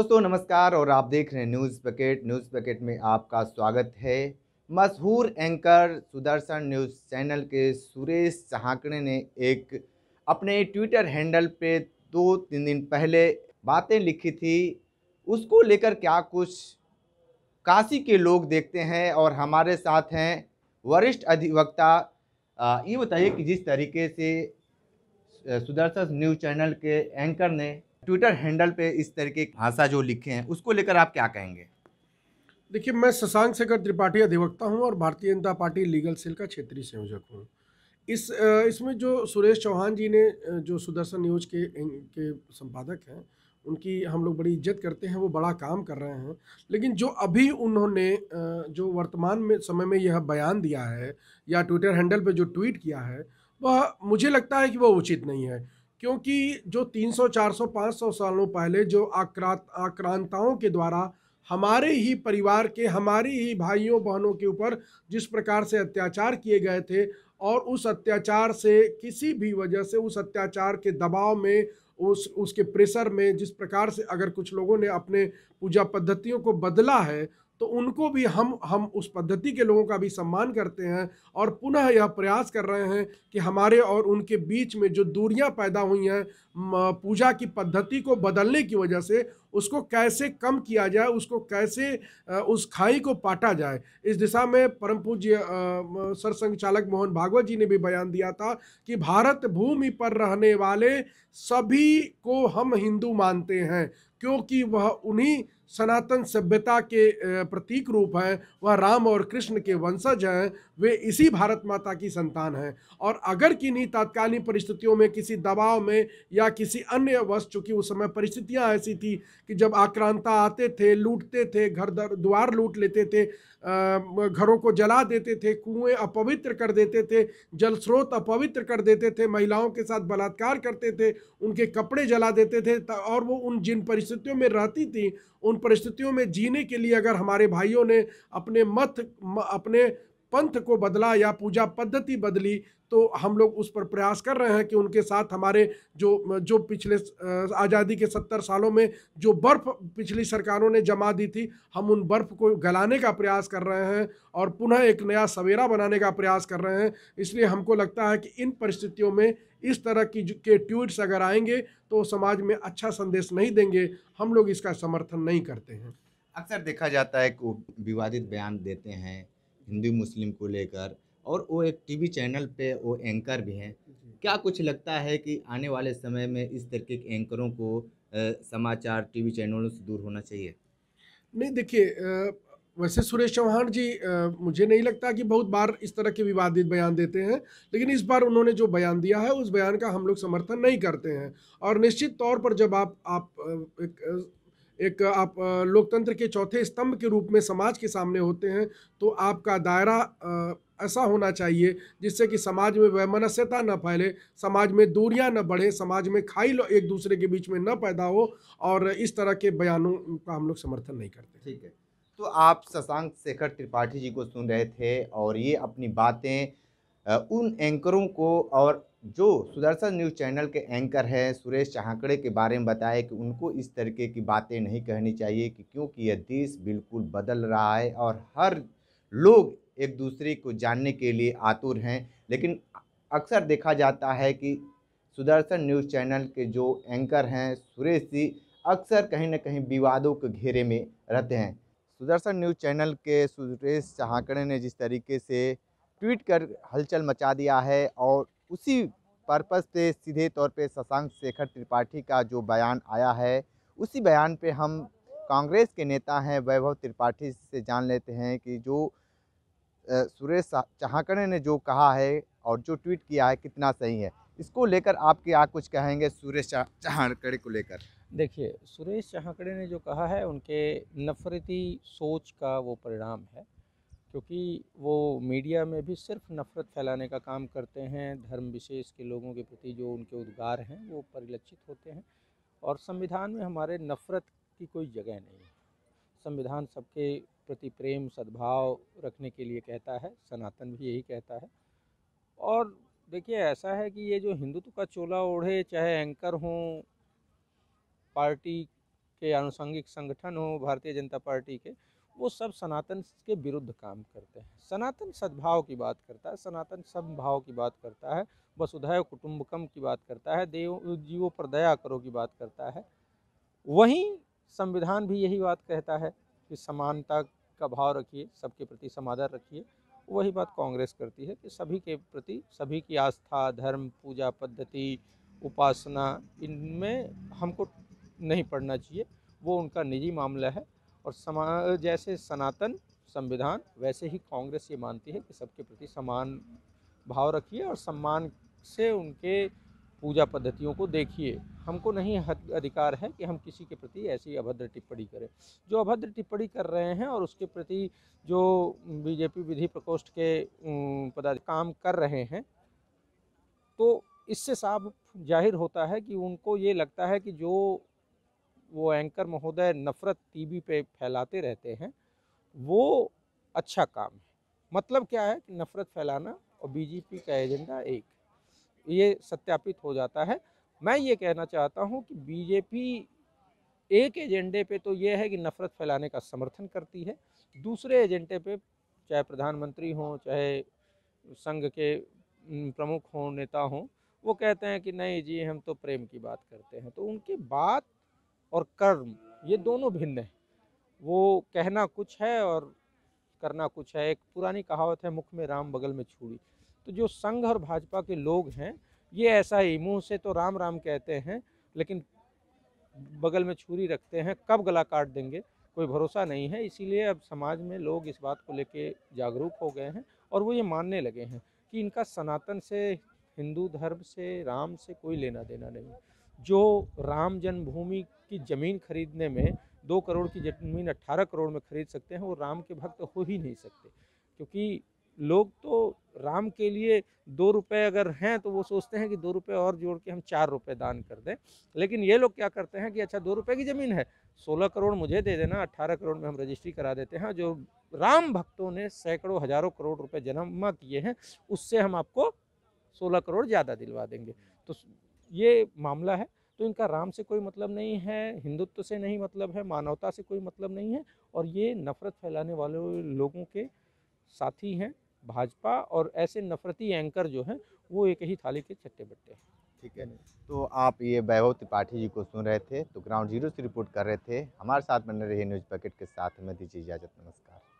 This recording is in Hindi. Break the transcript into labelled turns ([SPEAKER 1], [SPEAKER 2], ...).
[SPEAKER 1] दोस्तों, नमस्कार और आप देख रहे हैं न्यूज़ पैकेट न्यूज़ पैकेट में आपका स्वागत है। मशहूर एंकर, सुदर्शन न्यूज़ चैनल के सुरेश चहाकड़े ने एक अपने ट्विटर हैंडल पे दो तीन दिन पहले बातें लिखी थी। उसको लेकर क्या कुछ काशी के लोग देखते हैं और हमारे साथ हैं वरिष्ठ अधिवक्ता। ये बताइए कि जिस तरीके से सुदर्शन न्यूज़ चैनल के एंकर ने ट्विटर हैंडल पे इस तरीके की भाषा जो लिखे हैं, उसको लेकर आप क्या कहेंगे?
[SPEAKER 2] देखिए, मैं शशांक शेखर त्रिपाठी अधिवक्ता हूँ और Bharatiya Janata party legal cell का क्षेत्रीय संयोजक हूँ। इस इसमें जो सुरेश चौहान जी ने जो सुदर्शन न्यूज़ के के संपादक हैं, उनकी हम लोग बड़ी इज़्ज़त करते हैं, वो बड़ा काम कर रहे हैं। लेकिन जो अभी उन्होंने जो वर्तमान में, समय में यह बयान दिया है या ट्विटर हैंडल पे जो ट्वीट किया है, वह मुझे लगता है कि वह उचित नहीं है। क्योंकि जो 300, 400, 500 सालों पहले जो आक्रांत आक्रांताओं के द्वारा हमारे ही परिवार के हमारे ही भाइयों बहनों के ऊपर जिस प्रकार से अत्याचार किए गए थे और उस अत्याचार से किसी भी वजह से उस अत्याचार के दबाव में उस उसके प्रेशर में जिस प्रकार से अगर कुछ लोगों ने अपने पूजा पद्धतियों को बदला है तो उनको भी हम हम उस पद्धति के लोगों का भी सम्मान करते हैं और पुनः यह प्रयास कर रहे हैं कि हमारे और उनके बीच में जो दूरियाँ पैदा हुई हैं पूजा की पद्धति को बदलने की वजह से उसको कैसे कम किया जाए, उसको कैसे उस खाई को पाटा जाए। इस दिशा में परम पूज्य सरसंघ चालक मोहन भागवत जी ने भी बयान दिया था कि भारत भूमि पर रहने वाले सभी को हम हिंदू मानते हैं। क्योंकि वह उन्हीं सनातन सभ्यता के प्रतीक रूप हैं, वह राम और कृष्ण के वंशज हैं, वे इसी भारत माता की संतान हैं। और अगर किन्हीं तात्कालीन परिस्थितियों में, किसी दबाव में या किसी अन्य वश, चूँकि उस समय परिस्थितियाँ ऐसी थी कि जब आक्रांता आते थे, लूटते थे घर द्वार लूट लेते थे घरों को जला देते थे, कुएँ अपवित्र कर देते थे जल स्रोत अपवित्र कर देते थे, महिलाओं के साथ बलात्कार करते थे, उनके कपड़े जला देते थे और वो उन जिन परिस्थितियों में रहती थी, उन परिस्थितियों में जीने के लिए अगर हमारे भाइयों ने अपने मत अपने पंथ को बदला या पूजा पद्धति बदली तो हम लोग उस पर प्रयास कर रहे हैं कि उनके साथ हमारे जो जो पिछले आज़ादी के सत्तर सालों में जो बर्फ़ पिछली सरकारों ने जमा दी थी, हम उन बर्फ़ को गलाने का प्रयास कर रहे हैं और पुनः एक नया सवेरा बनाने का प्रयास कर रहे हैं। इसलिए हमको लगता है कि इन परिस्थितियों में इस तरह की के ट्वीट्स अगर आएँगे तो समाज में अच्छा संदेश नहीं देंगे। हम लोग इसका समर्थन नहीं करते हैं।
[SPEAKER 1] अक्सर देखा जाता है कि विवादित बयान देते हैं हिंदू मुस्लिम को लेकर और वो एक टीवी चैनल पे वो एंकर भी हैं। क्या कुछ लगता है कि आने वाले समय में इस तरीके के एंकरों को समाचार टीवी चैनलों से दूर होना चाहिए?
[SPEAKER 2] नहीं देखिए वैसे सुरेश चौहान जी अ, मुझे नहीं लगता कि बहुत बार इस तरह के विवादित बयान देते हैं लेकिन इस बार उन्होंने जो बयान दिया है उस बयान का हम लोग समर्थन नहीं करते हैं। और निश्चित तौर पर जब आप आप एक एक आप लोकतंत्र के चौथे स्तंभ के रूप में समाज के सामने होते हैं तो आपका दायरा ऐसा होना चाहिए, जिससे कि समाज में वैमनस्यता न फैले, समाज में दूरियाँ न बढ़े, समाज में खाई लो- एक दूसरे के बीच में न पैदा हो, और इस तरह के बयानों का हम लोग समर्थन नहीं करते
[SPEAKER 1] ठीक है। तो आप शशांक शेखर त्रिपाठी जी को सुन रहे थे, और ये अपनी बातें उन एंकरों को और जो सुदर्शन न्यूज़ चैनल के एंकर हैं, सुरेश चाहकड़े के बारे में बताया कि उनको इस तरीके की बातें नहीं कहनी चाहिए कि क्योंकि यह देश बिल्कुल बदल रहा है और हर लोग एक दूसरे को जानने के लिए आतुर हैं। लेकिन अक्सर देखा जाता है कि सुदर्शन न्यूज़ चैनल के जो एंकर हैं, सुरेश जी, अक्सर कहीं ना कहीं विवादों के घेरे में रहते हैं। सुदर्शन न्यूज़ चैनल के सुरेश चाहकड़े ने जिस तरीके से ट्वीट कर हलचल मचा दिया है और उसी पर्पज़ से सीधे तौर पे शशांक शेखर त्रिपाठी का जो बयान आया है, उसी बयान पे हम कांग्रेस के नेता हैं वैभव त्रिपाठी से जान लेते हैं कि जो सुरेश चाहकड़े ने जो कहा है और जो ट्वीट किया है कितना सही है। इसको लेकर आप क्या कुछ कहेंगे सुरेश चाहकड़े को लेकर।
[SPEAKER 3] देखिए, सुरेश चाहकड़े ने जो कहा है, उनके नफ़रती सोच का वो परिणाम है। क्योंकि वो मीडिया में भी सिर्फ़ नफ़रत फैलाने का काम करते हैं, धर्म विशेष के लोगों के प्रति जो उनके उद्गार हैं, वो परिलक्षित होते हैं। और संविधान में हमारे नफ़रत की कोई जगह नहीं है। संविधान सबके प्रति प्रेम, सद्भाव रखने के लिए कहता है, सनातन भी यही कहता है। और देखिए, ऐसा है कि ये जो हिंदुत्व का चोला ओढ़े, चाहे एंकर हों, पार्टी के आनुषंगिक संगठन हो, भारतीय जनता पार्टी के वो सब सनातन के विरुद्ध काम करते हैं। सनातन सद्भाव की बात करता है, सनातन समभाव की बात करता है, वसुधैव कुटुम्बकम की बात करता है, देव, जीवों पर दया करो की बात करता है। वहीं संविधान भी यही बात कहता है कि समानता का भाव रखिए, सबके प्रति समादर रखिए। वही बात कांग्रेस करती है कि सभी के प्रति, सभी की आस्था, धर्म, पूजा पद्धति, उपासना, इनमें हमको नहीं पढ़ना चाहिए, वो उनका निजी मामला है। और समा, जैसे सनातन संविधान, वैसे ही कांग्रेस ये मानती है कि सबके प्रति समान भाव रखिए और सम्मान से उनके पूजा पद्धतियों को देखिए। हमको नहीं अधिकार है कि हम किसी के प्रति ऐसी अभद्र टिप्पणी करें। जो अभद्र टिप्पणी कर रहे हैं और उसके प्रति जो बीजेपी विधि प्रकोष्ठ के पदाधिकारी काम कर रहे हैं तो इससे साफ़ ज़ाहिर होता है कि उनको ये लगता है कि जो वो एंकर महोदय नफ़रत टीवी पे फैलाते रहते हैं, वो अच्छा काम है। मतलब क्या है कि नफ़रत फैलाना और बीजेपी का एजेंडा एक, ये सत्यापित हो जाता है। मैं ये कहना चाहता हूँ कि बीजेपी एक एजेंडे पे तो ये है कि नफ़रत फैलाने का समर्थन करती है, दूसरे एजेंडे पे चाहे प्रधानमंत्री हों, चाहे संघ के प्रमुख हों, नेता हों, वो कहते हैं कि नहीं जी, हम तो प्रेम की बात करते हैं। तो उनकी बात और कर्म, ये दोनों भिन्न हैं। वो कहना कुछ है और करना कुछ है। एक पुरानी कहावत है, मुख में राम, बगल में छुरी। तो जो संघ और भाजपा के लोग हैं, ये ऐसा ही, मुँह से तो राम राम कहते हैं, लेकिन बगल में छुरी रखते हैं, कब गला काट देंगे? कोई भरोसा नहीं है। इसीलिए अब समाज में लोग इस बात को लेके जागरूक हो गए हैं और वो ये मानने लगे हैं कि इनका सनातन से, हिंदू धर्म से, राम से कोई लेना देना नहीं जो राम जन्मभूमि की ज़मीन खरीदने में दो करोड़ की ज़मीन अट्ठारह करोड़ में खरीद सकते हैं, वो राम के भक्त हो ही नहीं सकते। क्योंकि लोग तो राम के लिए दो रुपए अगर हैं तो वो सोचते हैं कि दो रुपए और जोड़ के हम चार रुपए दान कर दें। लेकिन ये लोग क्या करते हैं कि अच्छा दो रुपए की ज़मीन है, सोलह करोड़ मुझे दे देना अट्ठारह करोड़ में हम रजिस्ट्री करा देते हैं, जो राम भक्तों ने सैकड़ों, हज़ारों करोड़ रुपए जमा किए हैं, उससे हम आपको सोलह करोड़ ज़्यादा दिलवा देंगे। तो ये मामला है तो इनका राम से कोई मतलब नहीं है, हिंदुत्व से नहीं मतलब है, मानवता से कोई मतलब नहीं है, और ये नफ़रत फैलाने वाले लोगों के साथी हैं भाजपा, और ऐसे नफरती एंकर जो हैं, वो एक ही थाली के चट्टे बट्टे हैं।
[SPEAKER 1] ठीक है तो आप ये वैभव त्रिपाठी जी को सुन रहे थे तो ग्राउंड ज़ीरो से रिपोर्ट कर रहे थे। हमारे साथ बने रहे न्यूज़ पैकेट के साथ, में दीजिए इजाज़त, नमस्कार।